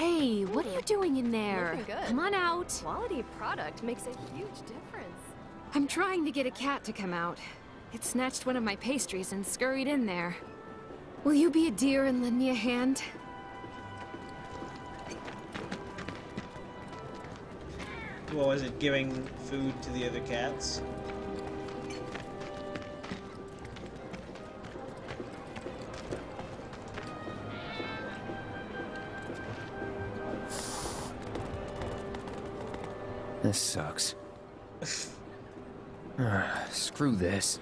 Hey, what are you doing in there? Good. Come on out. Quality product makes a huge difference. I'm trying to get a cat to come out. It snatched one of my pastries and scurried in there. Will you be a dear and lend me a hand? What was it, giving food to the other cats? This sucks. Screw this.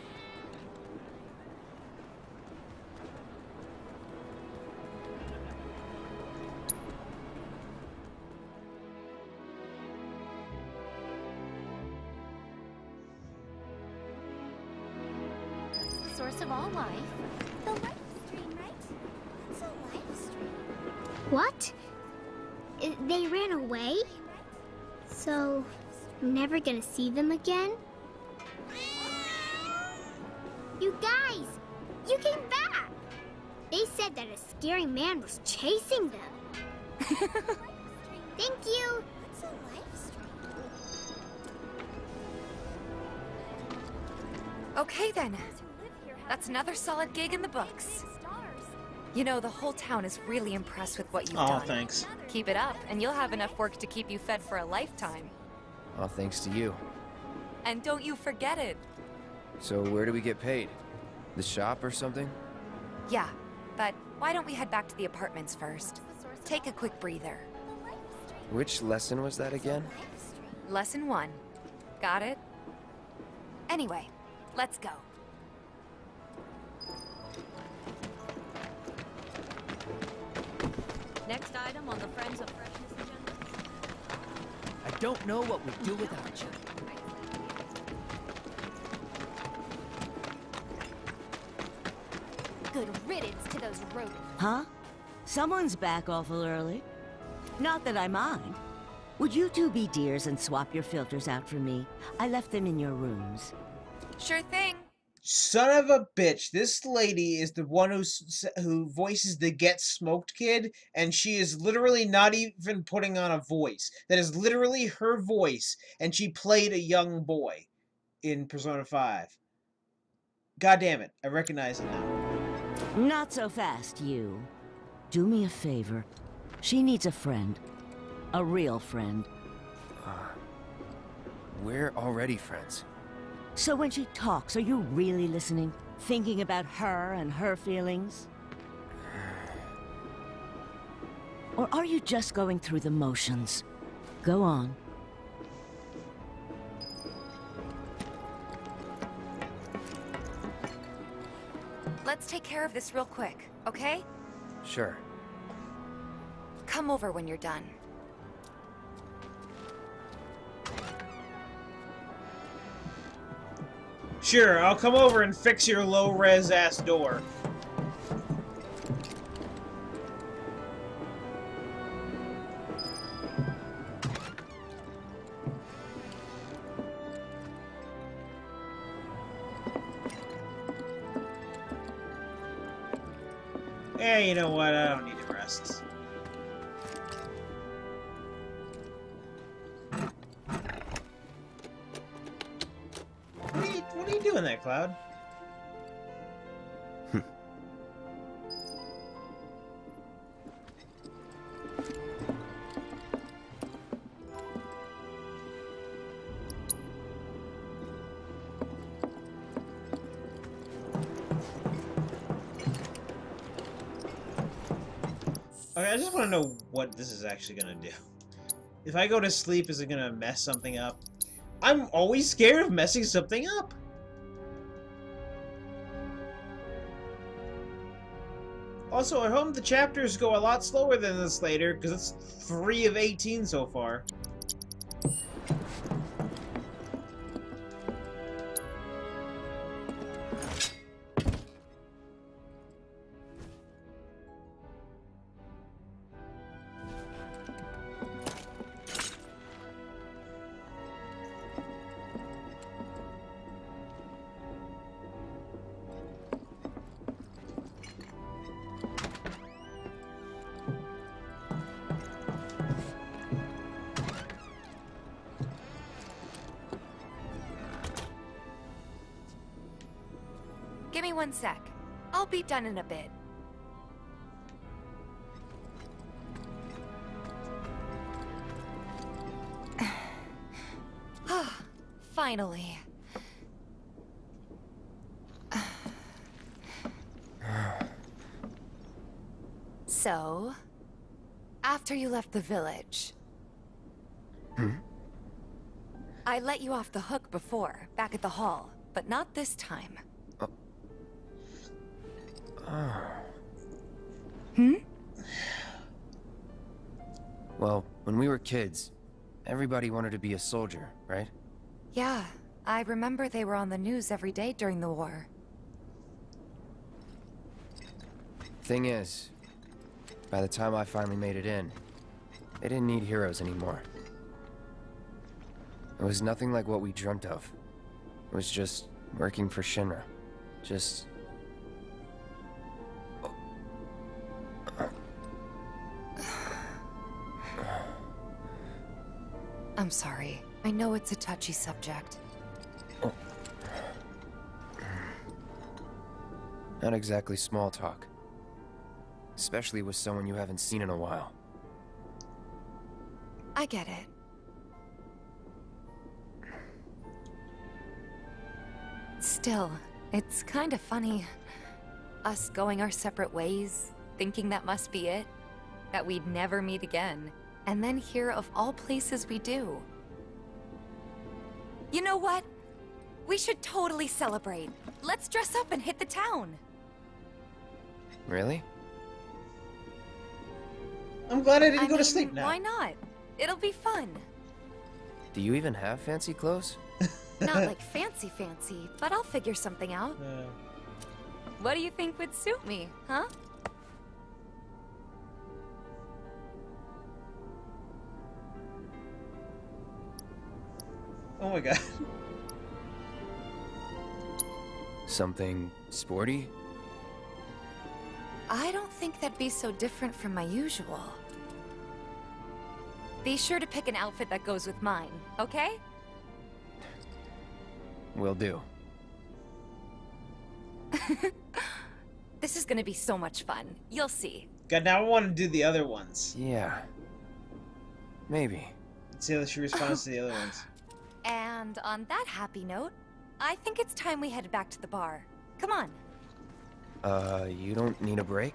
See them again? You guys! You came back! They said that a scary man was chasing them. Thank you! What's a life stream? Okay then. Those who live here have That's another solid gig in the books. You know, the whole town is really impressed with what you've Oh, done. thanks. Keep it up, and you'll have enough work to keep you fed for a lifetime. Oh, thanks to you. And don't you forget it. So where do we get paid? The shop or something? Yeah, but why don't we head back to the apartments first? Take a quick breather. The life stream. Which lesson was that again? Lesson one. Got it? Anyway, let's go. Next item on the Friends of Freshness agenda. I don't know what we'd do without you. Good riddance to those rodents. Huh? Someone's back awful early. Not that I mind. Would you two be dears and swap your filters out for me? I left them in your rooms. Sure thing. Son of a bitch! This lady is the one who who voices the Get Smoked kid, and she is literally not even putting on a voice. That is literally her voice, and she played a young boy in Persona Five. God damn it! I recognize it now. Not so fast, you. Do me a favor. She needs a friend. A real friend. Uh, we're already friends. So when she talks, are you really listening? Thinking about her and her feelings? Or are you just going through the motions? Go on. Let's take care of this real quick, okay? Sure. Come over when you're done. Sure, I'll come over and fix your low res ass door. You know what? I don't need to rest. What are you, what are you doing there, Cloud? Just want to know what this is actually gonna do. If I go to sleep, is it gonna mess something up? I'm always scared of messing something up. Also, at home the chapters go a lot slower than this later, because it's 3 of 18 so far. One sec. I'll be done in a bit. Finally. so, after you left the village, Hmm? I let you off the hook before, back at the hall, but not this time. Hmm? Well, when we were kids, everybody wanted to be a soldier, right? Yeah, I remember they were on the news every day during the war. Thing is, by the time I finally made it in, they didn't need heroes anymore. It was nothing like what we dreamt of. It was just working for Shinra. Just... I'm sorry. I know it's a touchy subject. Not exactly small talk. Especially with someone you haven't seen in a while. I get it. Still, it's kind of funny. Us going our separate ways, thinking that must be it. That we'd never meet again. And then here, of all places, we do. You know what? We should totally celebrate. Let's dress up and hit the town. Really? I'm glad I didn't I go to sleep now. Why not? It'll be fun. Do you even have fancy clothes? Not like fancy fancy, but I'll figure something out. Uh, What do you think would suit me, huh? Oh my god. Something sporty? I don't think that'd be so different from my usual. Be sure to pick an outfit that goes with mine, okay? Will do. This is gonna be so much fun. You'll see. God, now I want to do the other ones. Yeah. Maybe. Let's see how she responds to the other ones. And on that happy note, I think it's time we headed back to the bar. Come on. Uh, you don't need a break?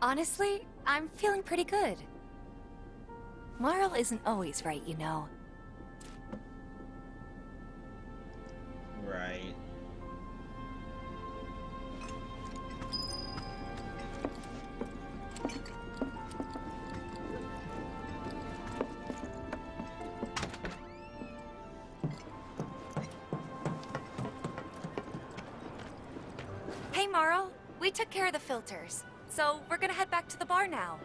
Honestly, I'm feeling pretty good. Marle isn't always right, you know. Right. Hey, We took care of the filters, so we're gonna head back to the bar now.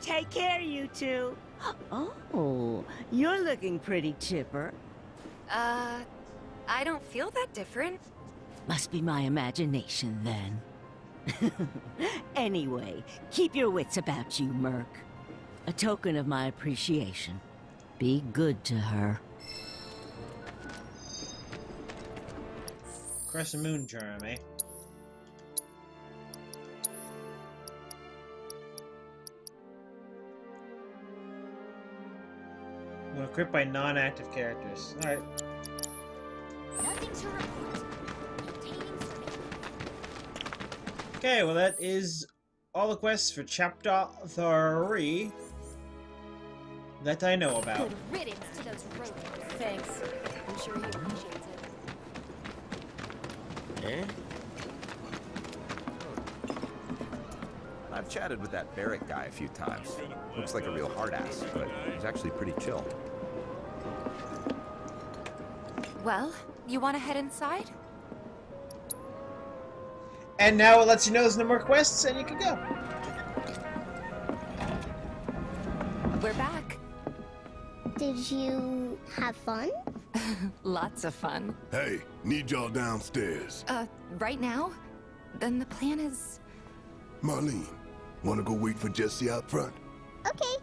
Take care, you two. Oh, you're looking pretty chipper. Uh, I don't feel that different. Must be my imagination, then. anyway, keep your wits about you, Merc. A token of my appreciation. Be good to her. Crescent Moon charm, eh? Equipped by non-active characters. Alright. Nothing to report. Maintaining surveillance. Okay, well that is all the quests for chapter 3 that I know about. Good riddance to those rodents. Thanks. I'm sure he appreciates it. Eh? I've chatted with that Barret guy a few times. Looks like a real hard ass, but he's actually pretty chill. Well, you wanna head inside? And now it lets you know there's no more quests and you can go. We're back. Did you have fun? Lots of fun. Hey, need y'all downstairs. Uh, right now? Then the plan is... Marlene, wanna go wait for Jessie out front? Okay.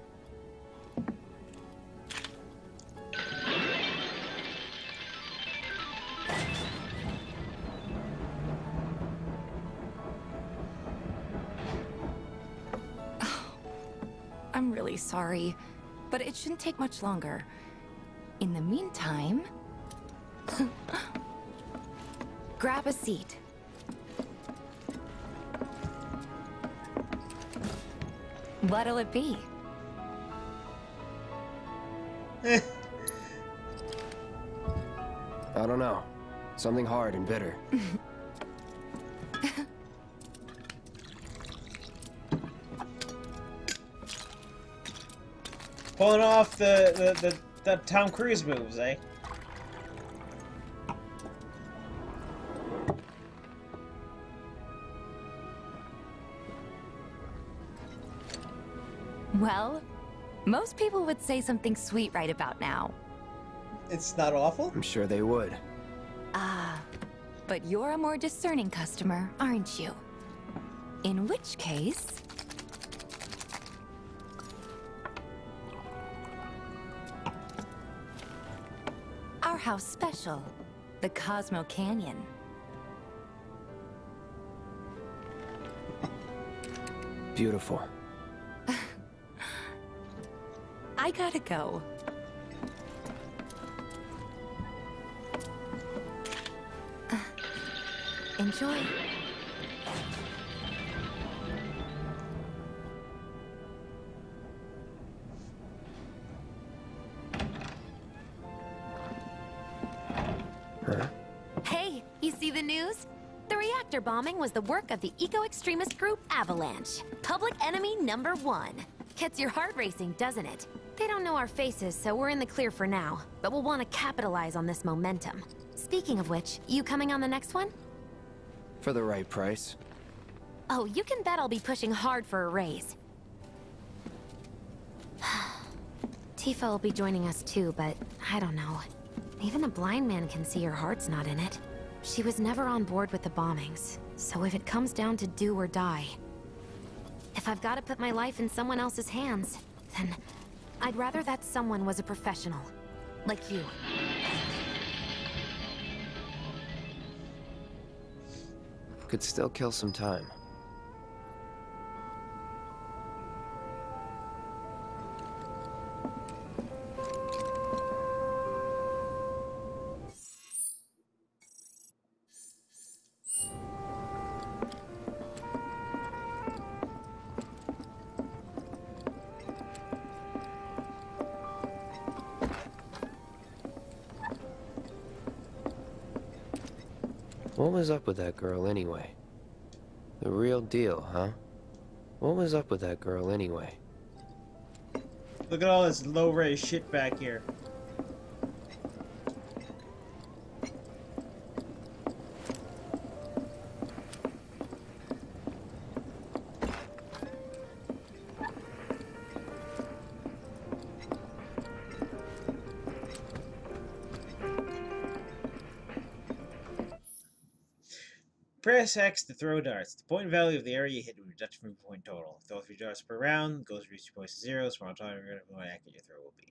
Sorry, but it shouldn't take much longer. In the meantime... grab a seat. What'll it be? I don't know. Something hard and bitter. Pulling off the, the, the, the Tom Cruise moves, eh? Well, most people would say something sweet right about now. It's not awful? I'm sure they would. Ah, but you're a more discerning customer, aren't you? In which case... House special, the Cosmo Canyon. Beautiful. I gotta go. Uh, enjoy. The bombing was the work of the eco-extremist group Avalanche. Public enemy number one. Gets your heart racing, doesn't it? They don't know our faces, so we're in the clear for now. But we'll want to capitalize on this momentum. Speaking of which, you coming on the next one? For the right price. Oh, you can bet I'll be pushing hard for a raise. Tifa will be joining us too, but I don't know. Even a blind man can see your heart's not in it. She was never on board with the bombings, so if it comes down to do or die... If I've got to put my life in someone else's hands, then I'd rather that someone was a professional. Like you. Could still kill some time. What was up with that girl anyway? The real deal, huh? What was up with that girl anyway? Look at all this low-res shit back here. Press to throw darts. The point value of the area hit will reduce from point total. Throw three darts per round. Goes to reach your points to zero. Small time how accurate your throw will be.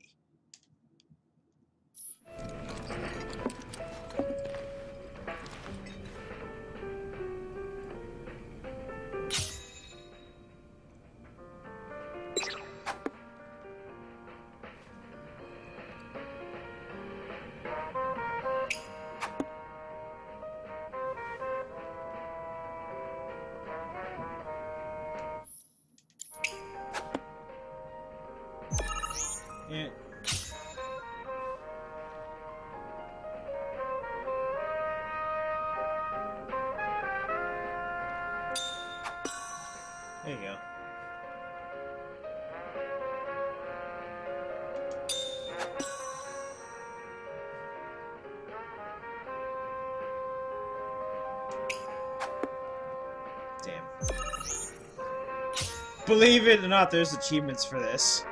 Believe it or not, there's achievements for this.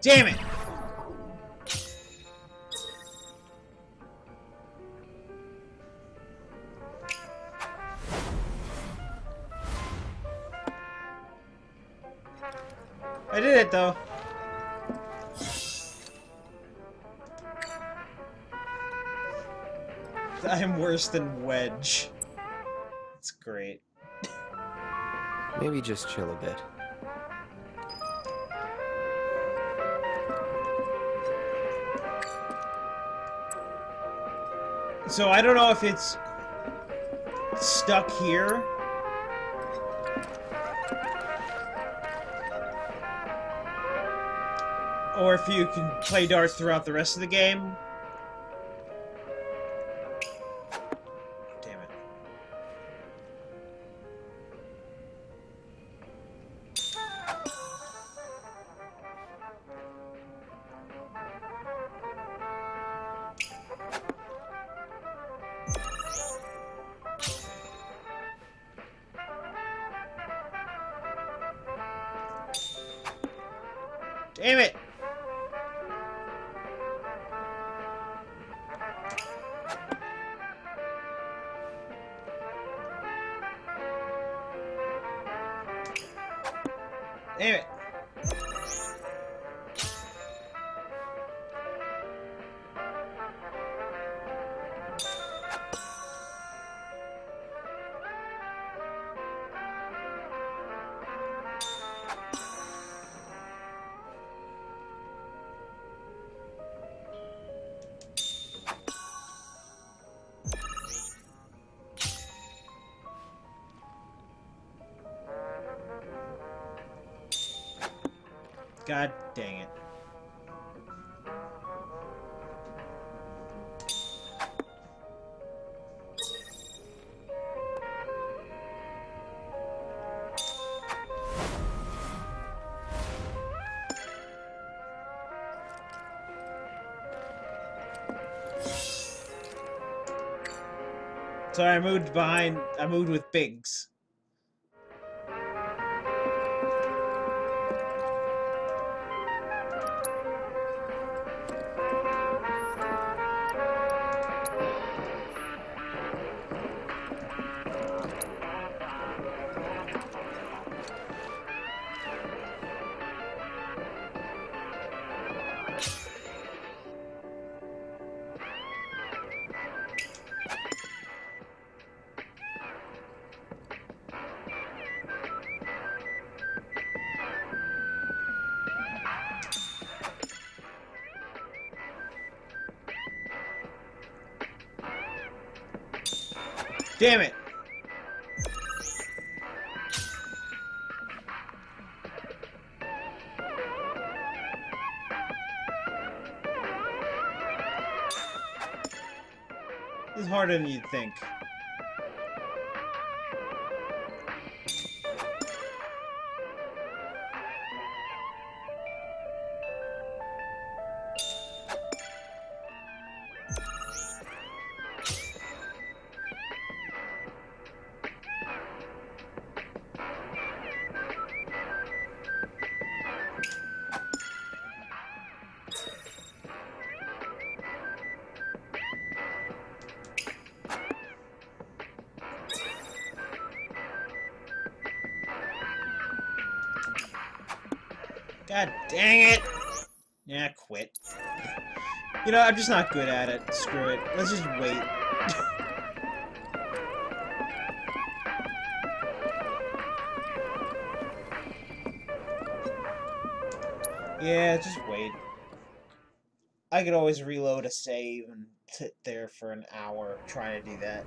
Damn it! I did it though. I am worse than Wedge. It's great. Maybe just chill a bit. So I don't know if it's stuck here. Or if you can play darts throughout the rest of the game. So I moved behind, I moved with Biggs. Damn it! This is harder than you'd think. You know, I'm just not good at it. Screw it. Let's just wait. yeah, just wait. I could always reload a save and sit there for an hour trying to do that.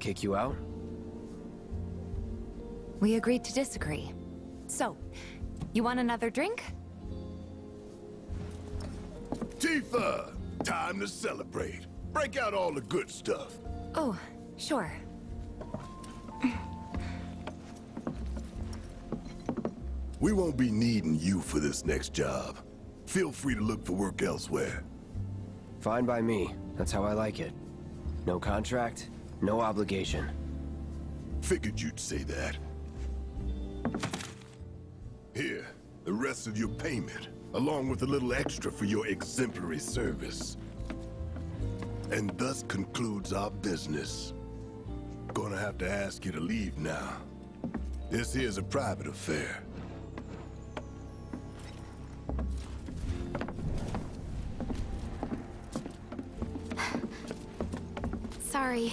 Kick you out? We agreed to disagree. So, you want another drink? Tifa! Time to celebrate. Break out all the good stuff. Oh, sure. We won't be needing you for this next job. Feel free to look for work elsewhere. Fine by me. That's how I like it. No contract, no obligation. Figured you'd say that. Here, the rest of your payment, along with a little extra for your exemplary service. And thus concludes our business. Gonna have to ask you to leave now. This here's a private affair. Sorry,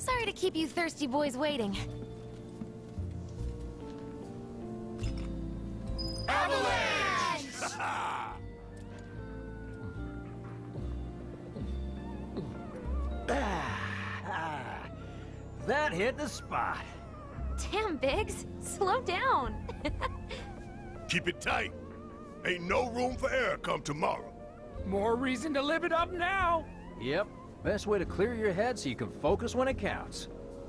Sorry to keep you thirsty boys waiting. Avalanche! That hit the spot. Damn, Biggs! Slow down! Keep it tight. Ain't no room for error come tomorrow. More reason to live it up now. Yep. Best way to clear your head so you can focus when it counts.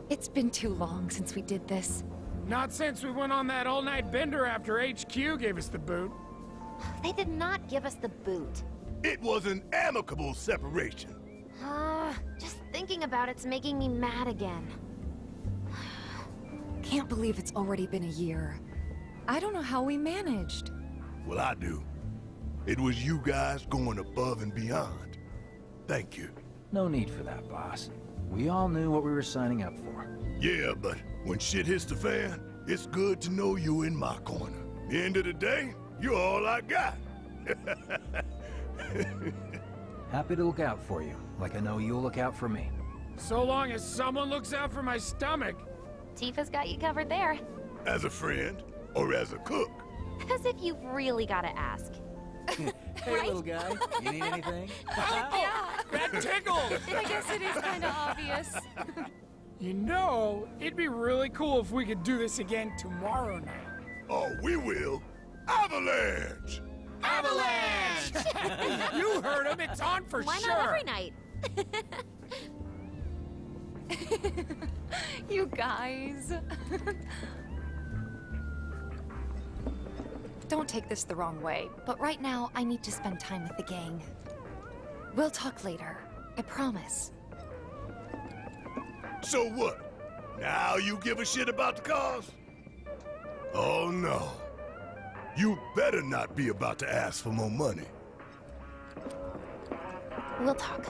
It's been too long since we did this. Not since we went on that all-night bender after HQ gave us the boot. They did not give us the boot. It was an amicable separation. Uh, just thinking about it's making me mad again. Can't believe it's already been a year. I don't know how we managed. Well, I do. It was you guys going above and beyond. Thank you. No need for that, boss. We all knew what we were signing up for. Yeah, but when shit hits the fan, it's good to know you in my corner. End of the day, you're all I got. Happy to look out for you, like I know you'll look out for me. So long as someone looks out for my stomach. Tifa's got you covered there. as a friend or as a cook. As if you've really gotta ask. Hey, little guy, you need anything? That tickled! I guess it is kind of obvious. You know, it'd be really cool if we could do this again tomorrow night. Oh, we will. Avalanche! Avalanche! you heard him, it's on for Why sure. Why not every night? you guys. Don't take this the wrong way, but right now I need to spend time with the gang. We'll talk later. I promise. So what? Now you give a shit about the cause? Oh no. You better not be about to ask for more money. We'll talk.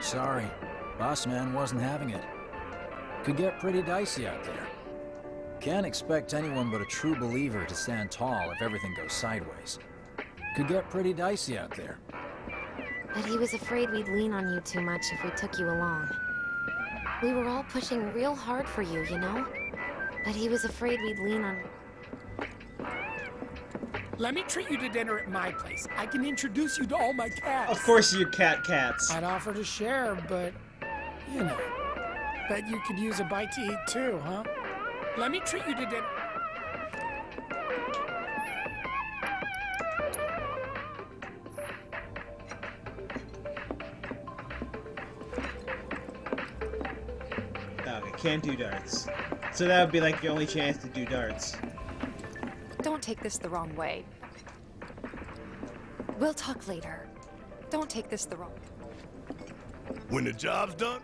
Sorry, boss man wasn't having it. Could get pretty dicey out there. Can't expect anyone but a true believer to stand tall if everything goes sideways. Could get pretty dicey out there. But he was afraid we'd lean on you too much if we took you along. We were all pushing real hard for you, you know? But he was afraid we'd lean on... Let me treat you to dinner at my place. I can introduce you to all my cats. Of course you cat cats. I'd offer to share, but, you know. Bet you could use a bite to eat too, huh? Let me treat you to dinner. Can't do darts. So that would be like your only chance to do darts. Don't take this the wrong way. We'll talk later. Don't take this the wrong way. When the job's done?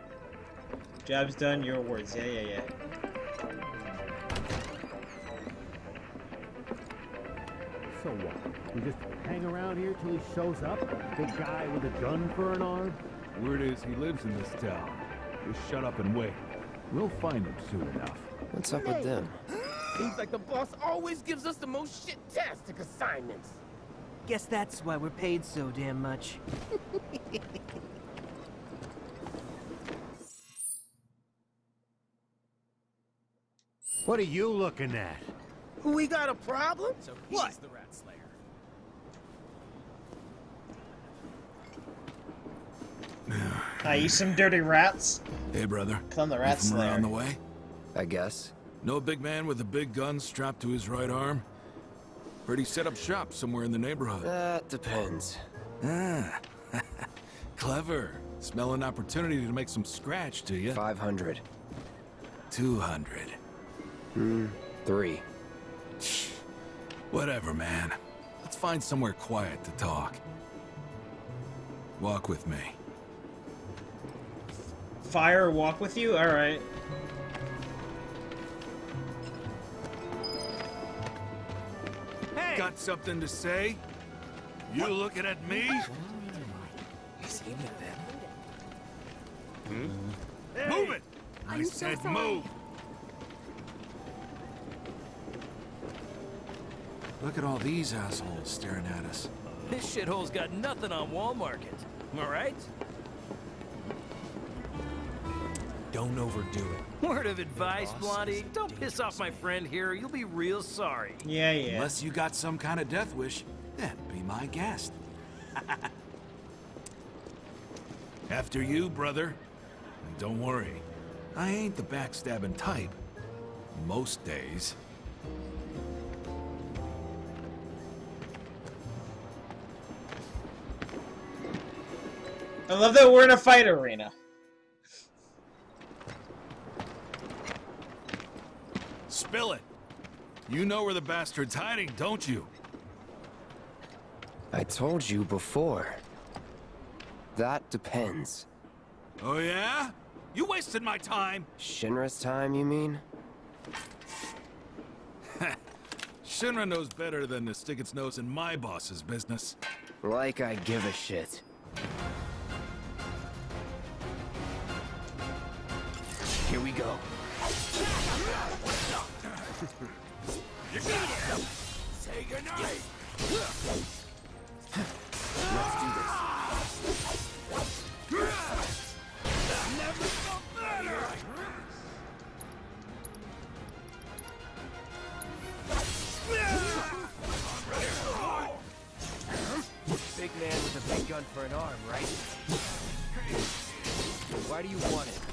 Job's done, your words. Yeah, yeah, yeah. So what? We just hang around here till he shows up? Big guy with a gun for an arm? Word is he lives in this town. Just shut up and wait. We'll find him soon enough. What's up with them? Seems like the boss always gives us the most shit-tastic assignments. Guess that's why we're paid so damn much. What are you looking at? We got a problem? So what? the rat slayer. Ah, you some dirty rats. Hey, brother. Come the You rat slayer. around the way? I guess. No big man with a big gun strapped to his right arm? Pretty set up shop somewhere in the neighborhood. That depends. Ah, clever. Smell an opportunity to make some scratch, do you? 500. 200. Hmm, three. Whatever, man. Let's find somewhere quiet to talk. Walk with me. Fire walk with you? Alright. Got something to say? You looking at me? He's aiming at them. Move it! I said move! Look at all these assholes staring at us. This shithole's got nothing on Wall Market. Am I right? Don't overdo it. Word of advice, Blondie. Don't piss off my friend here. You'll be real sorry. Yeah, yeah. Unless you got some kind of death wish, then be my guest. After you, brother. And don't worry, I ain't the backstabbing type. Most days. I love that we're in a fight arena. Spill it! You know where the bastard's hiding, don't you? I told you before. That depends. Oh yeah? You wasted my time! Shinra's time, you mean? Shinra knows better than to stick its nose in my boss's business. Like I give a shit. Say. Let's do this. Never felt better. Big man with a big gun for an arm, right? Why do you want it?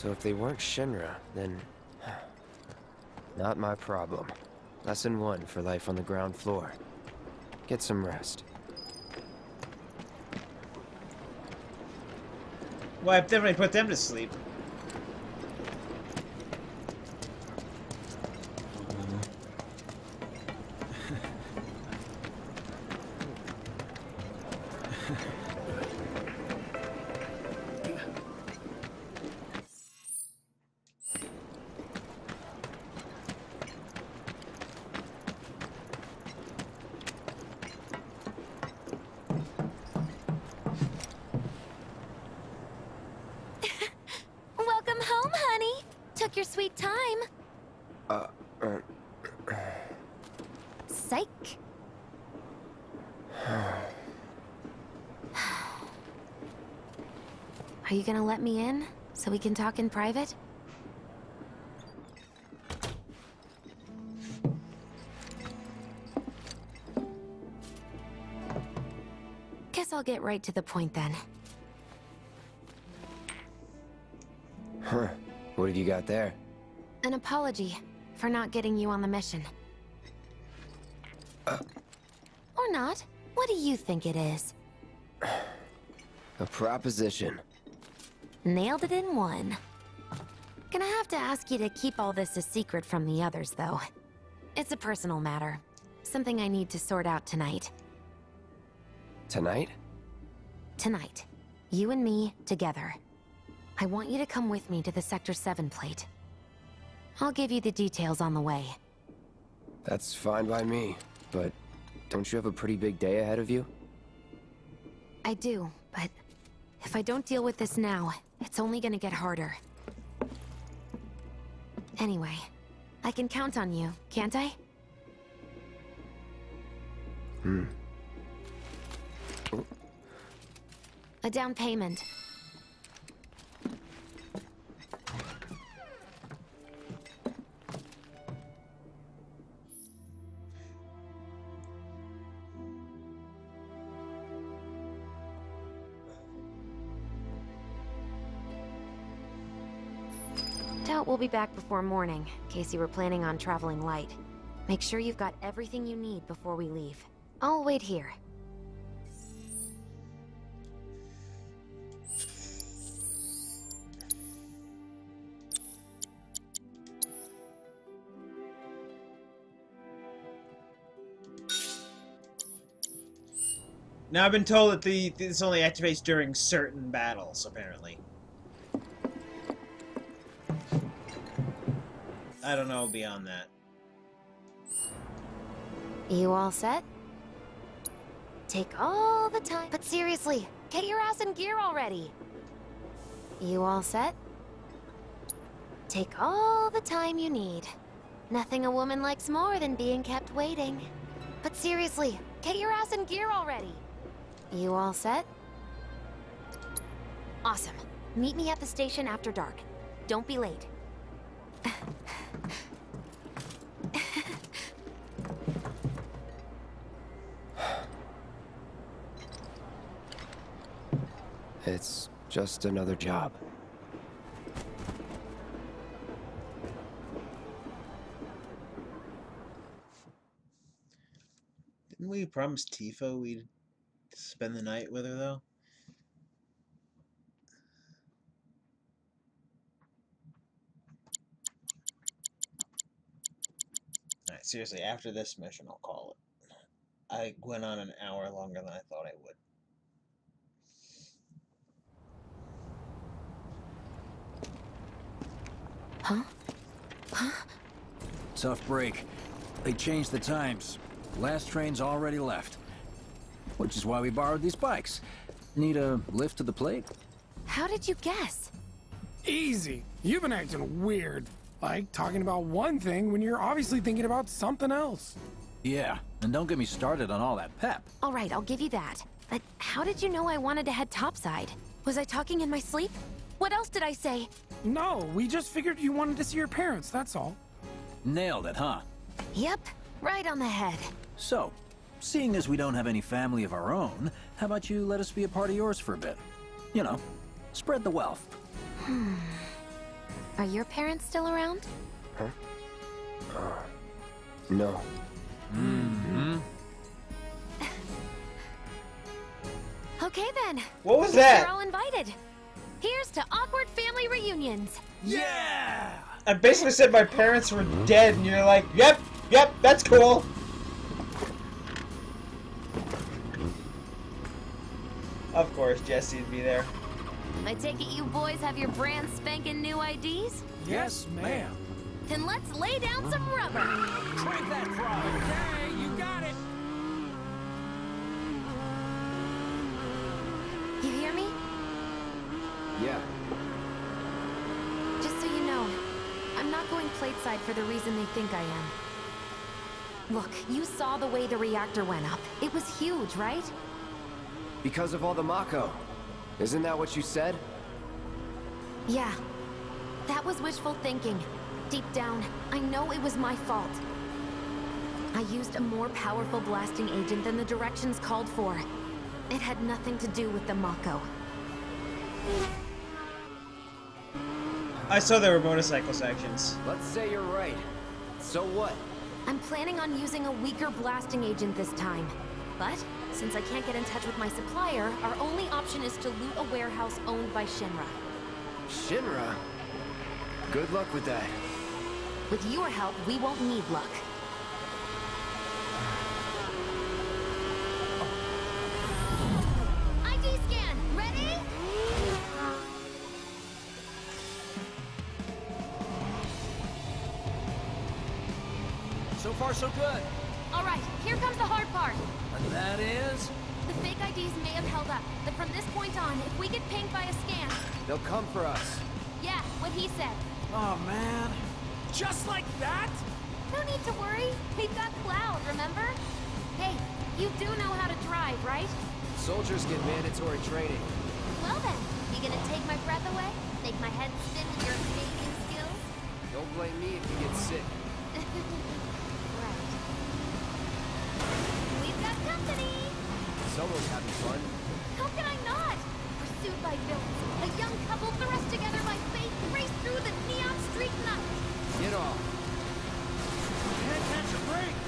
So if they weren't Shinra, then... Not my problem. Lesson one for life on the ground floor. Get some rest. Well, I've definitely put them to sleep. Can talk in private? Guess I'll get right to the point then. Huh. What have you got there? An apology for not getting you on the mission. Uh. Or not. What do you think it is? A proposition. Nailed it in one. Gonna have to ask you to keep all this a secret from the others, though. It's a personal matter. Something I need to sort out tonight. Tonight? Tonight. You and me, together. I want you to come with me to the Sector 7 plate. I'll give you the details on the way. That's fine by me, but don't you have a pretty big day ahead of you? I do, but if I don't deal with this now, it's only gonna get harder. Anyway, I can count on you, can't I? Hmm. A down payment. Be back before morning, in case you were planning on traveling light. Make sure you've got everything you need before we leave. I'll wait here. Now I've been told that the this only activates during certain battles, apparently. I don't know beyond that. You all set? Take all the time. But seriously, get your ass in gear already. You all set? Take all the time you need. Nothing a woman likes more than being kept waiting. But seriously, get your ass in gear already. You all set? Awesome. Meet me at the station after dark. Don't be late. It's just another job. Didn't we promise Tifa we'd spend the night with her, though? Alright, seriously, after this mission, I'll call it. I went on an hour longer than I thought I would. Huh? Huh? Tough break. They changed the times. Last train's already left. Which is why we borrowed these bikes. Need a lift to the plate? How did you guess? Easy. You've been acting weird. Like talking about one thing when you're obviously thinking about something else. Yeah, and don't get me started on all that pep. All right, I'll give you that. But how did you know I wanted to head topside? Was I talking in my sleep? What else did I say? No, we just figured you wanted to see your parents, that's all. Nailed it, huh? Yep, right on the head. So, seeing as we don't have any family of our own, how about you let us be a part of yours for a bit? You know, spread the wealth. Hmm. Are your parents still around? Huh? Uh, no. Mm-hmm. Okay then. What was that? You're all invited. Here's to awkward family reunions. Yeah! I basically said my parents were dead, and you're like, yep, yep, that's cool. Of course, Jessie'd be there. I take it you boys have your brand spanking new IDs? Yes, ma'am. Then let's lay down some rubber. Crank that throttle. Okay, you got it. You hear me? Yeah. Just so you know, I'm plateside for the reason they think I am. Look, you saw the way the reactor went up. It was huge, right? Because of all the Mako. Isn't that what you said? Yeah. That was wishful thinking. Deep down, I know it was my fault. I used a more powerful blasting agent than the directions called for. It had nothing to do with the Mako. I saw there were motorcycle sections. Let's say you're right. So what? I'm planning on using a weaker blasting agent this time. But, since I can't get in touch with my supplier, our only option is to loot a warehouse owned by Shinra. Shinra? Good luck with that. With your help, we won't need luck. Far, so good. All right, here comes the hard part. And that is? The fake IDs may have held up, but from this point on, if we get pinged by a scan... They'll come for us. Yeah, what he said. Oh, man. Just like that? No need to worry. We've got Cloud, remember? Hey, you do know how to drive, right? Soldiers get mandatory training. Well then, you gonna take my breath away? Make my head spin with your Canadian skills? Don't blame me if you get sick. right. We've got company! Someone's having fun. How can I not? Pursued by villains, a young couple thrust together by fate race through the neon street night. Get off. Can't catch a break.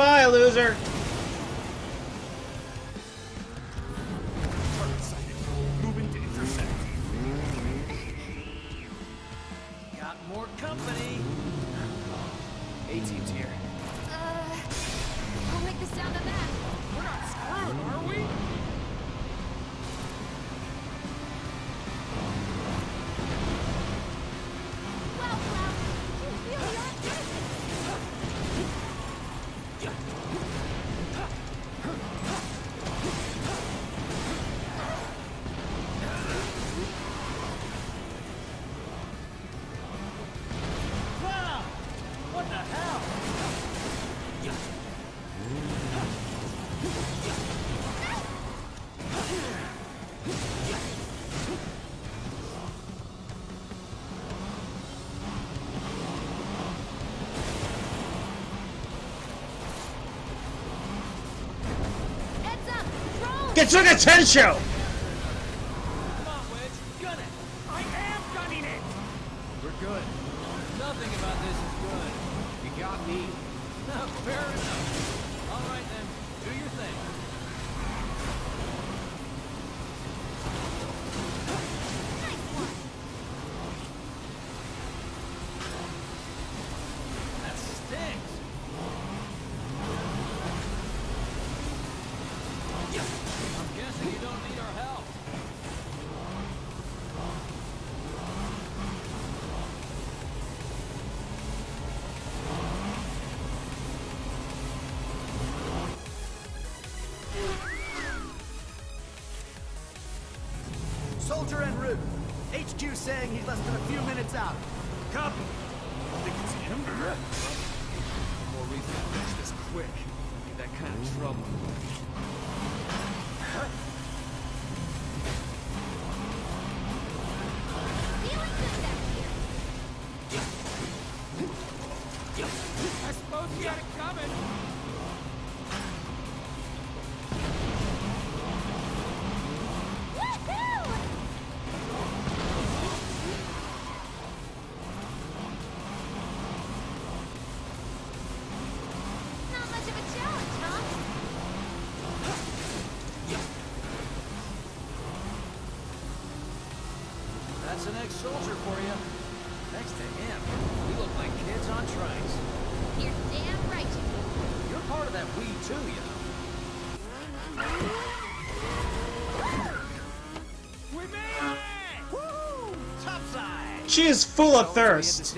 Bye, loser. Get to the ten show. HQ saying he's less than a few minutes out. Copy. Think it's him? soldier for you. Next to him, we look like kids on trikes. You're damn right you do. You're part of that we too, you know. We made it! Woohoo! Topside! She is full of thirst.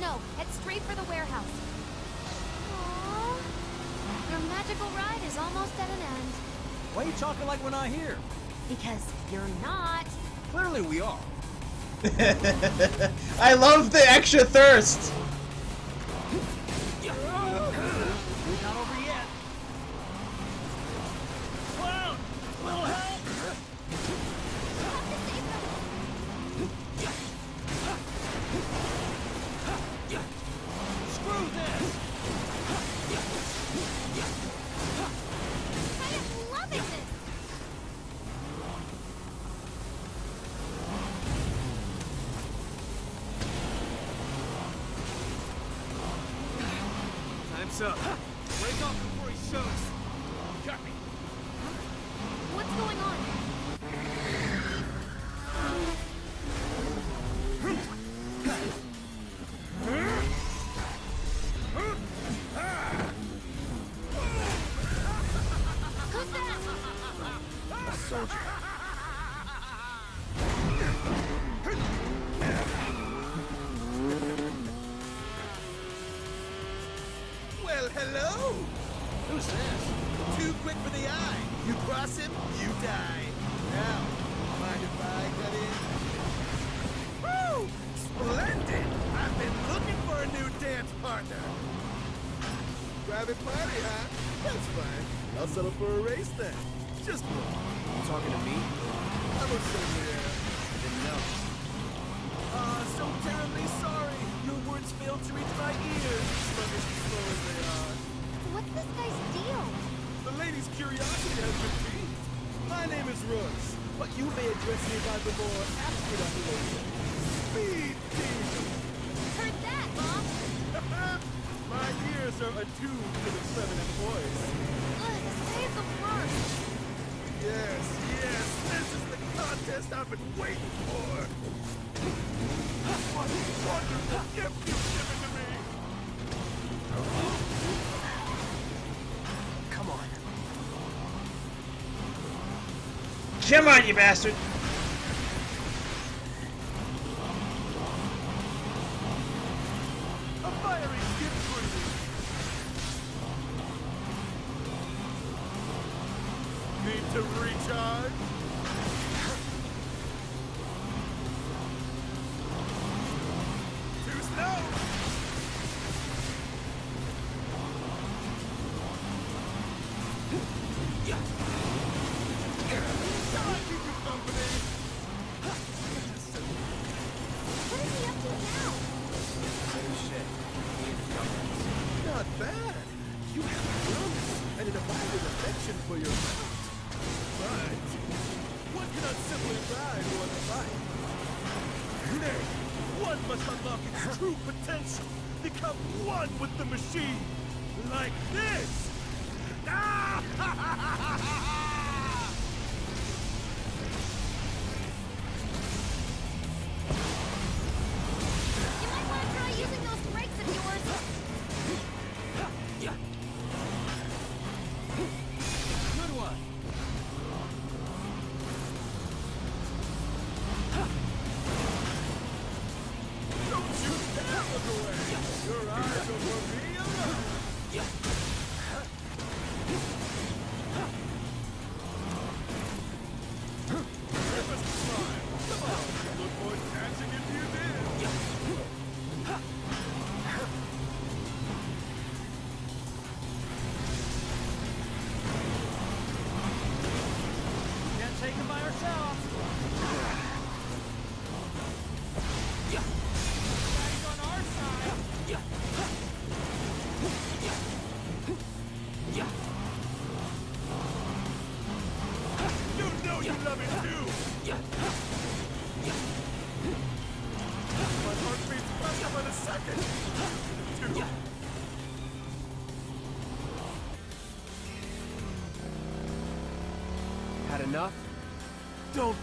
No, head straight for the warehouse. Aww. Your magical ride is almost at an end. Why are you talking like we're not here? Because you're not. Clearly we are. I love the extra thirst! by the more accurate Speed Demon. Heard that, Mom? My ears are attuned to the feminine voice. Save the. Yes, yes, this is the contest I've been waiting for. What a wonderful gift you've given to me. Come on. Come on, you bastard!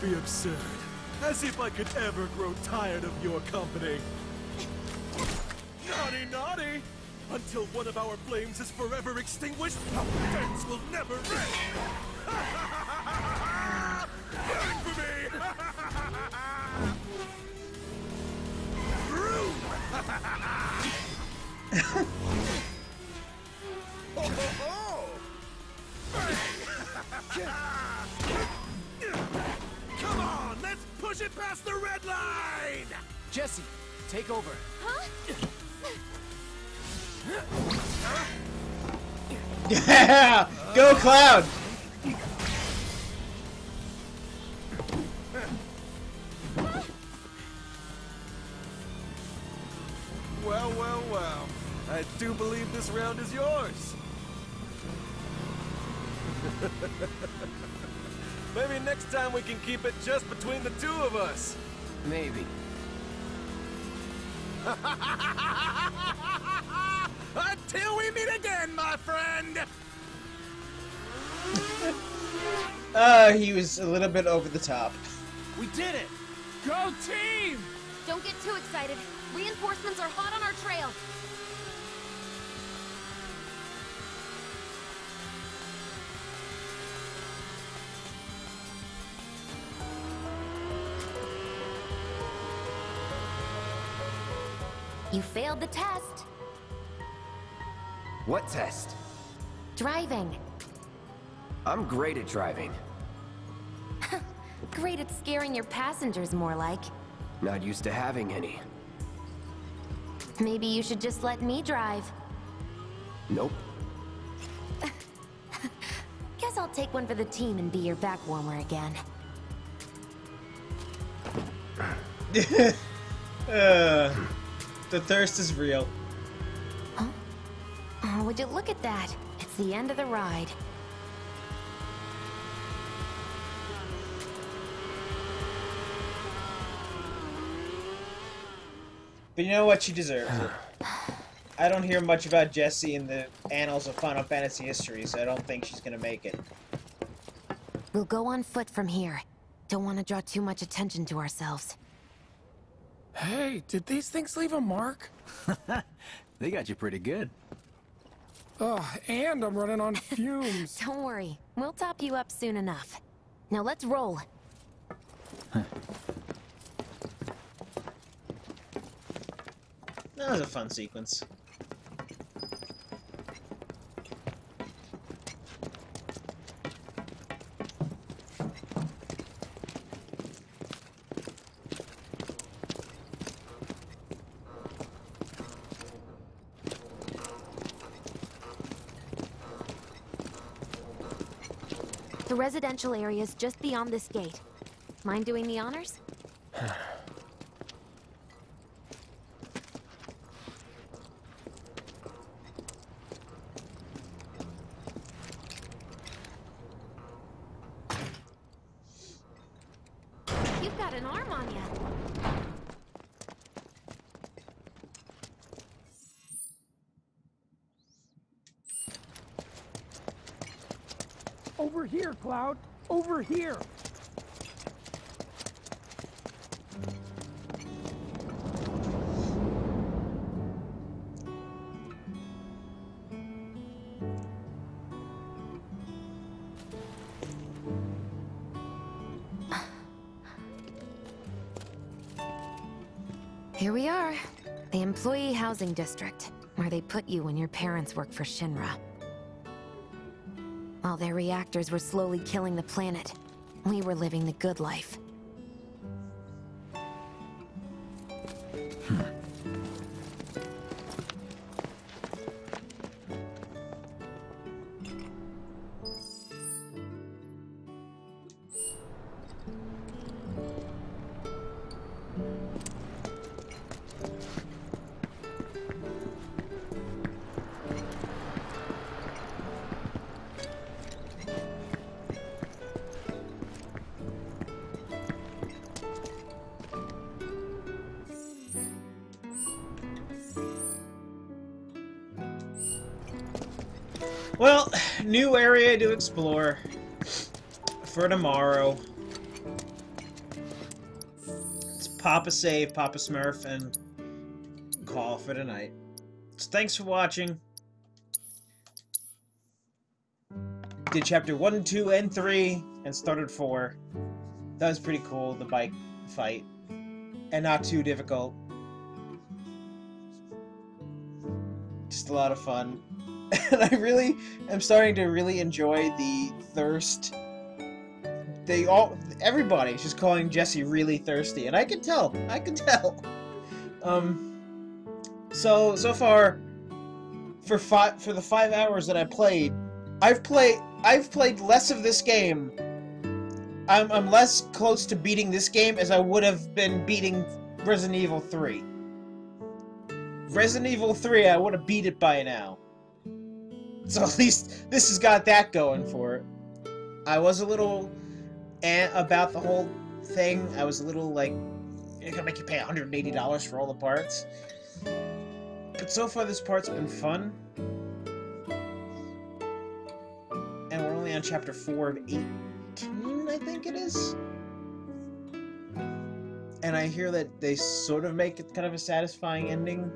Be absurd. As if I could ever grow tired of your company. naughty, naughty! Until one of our flames is forever extinguished, our dance will never end! Yeah! Go Cloud! Well, well, well. I do believe this round is yours. Maybe next time we can keep it just between the two of us. Maybe. Until we meet again, my friend! Uh, he was a little bit over the top. We did it! Go team! Don't get too excited. Reinforcements are hot on our trail. You failed the test. What test? Driving. I'm great at driving. Great at scaring your passengers, more like. Not used to having any. Maybe you should just let me drive. Nope. Guess I'll take one for the team and be your back warmer again. uh, the thirst is real. Would you look at that? It's the end of the ride. But you know what? She deserves it. I don't hear much about Jessie in the annals of Final Fantasy history, so I don't think she's gonna make it. We'll go on foot from here. Don't want to draw too much attention to ourselves. Hey, did these things leave a mark? They got you pretty good. Ugh, and I'm running on fumes. Don't worry, we'll top you up soon enough. Now let's roll. That was a fun sequence. Residential area is just beyond this gate. Mind doing the honors? You've got an arm on you. Over here, Cloud! Over here! Here we are. The Employee Housing District, where they put you when your parents work for Shinra. While their reactors were slowly killing the planet, we were living the good life. Explore for tomorrow. It's Papa save, Papa Smurf, and call for tonight. So thanks for watching. Did chapter 1, 2, and 3, and started 4. That was pretty cool, the bike fight. And not too difficult. Just a lot of fun. And I really am starting to really enjoy the thirst. They all, everybody's just calling Jessie really thirsty, and I can tell. I can tell. Um, so so far, for five for the five hours that I played, I've played I've played less of this game. I'm I'm less close to beating this game as I would have been beating Resident Evil 3. Resident Evil 3, I would have beat it by now. So at least this has got that going for it. I was a little eh about the whole thing. I was a little like, it's gonna make you pay $180 for all the parts. But so far this part's been fun. And we're only on chapter 4 of 18, I think it is. And I hear that they sort of make it kind of a satisfying ending.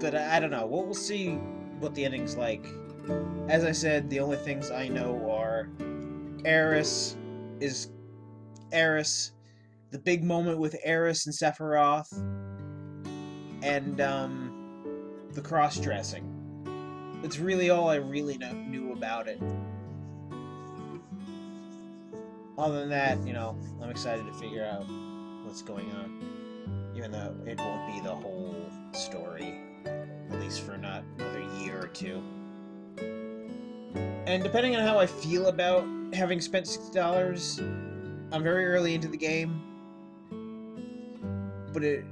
But I, I don't know. We'll, we'll see what the ending's like. As I said, the only things I know are Aeris is Aeris, the big moment with Aeris and Sephiroth, and um, the cross-dressing. That's really all I really know, knew about it. Other than that, you know, I'm excited to figure out what's going on. Even though it won't be the whole story. At least for not year or two. And depending on how I feel about having spent $60, I'm very early into the game. But it,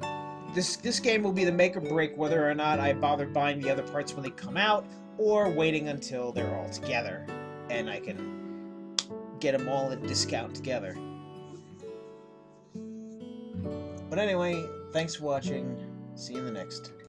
this this game will be the make or break whether or not I bother buying the other parts when they come out, or waiting until they're all together, and I can get them all at discount together. But anyway, thanks for watching. See you in the next.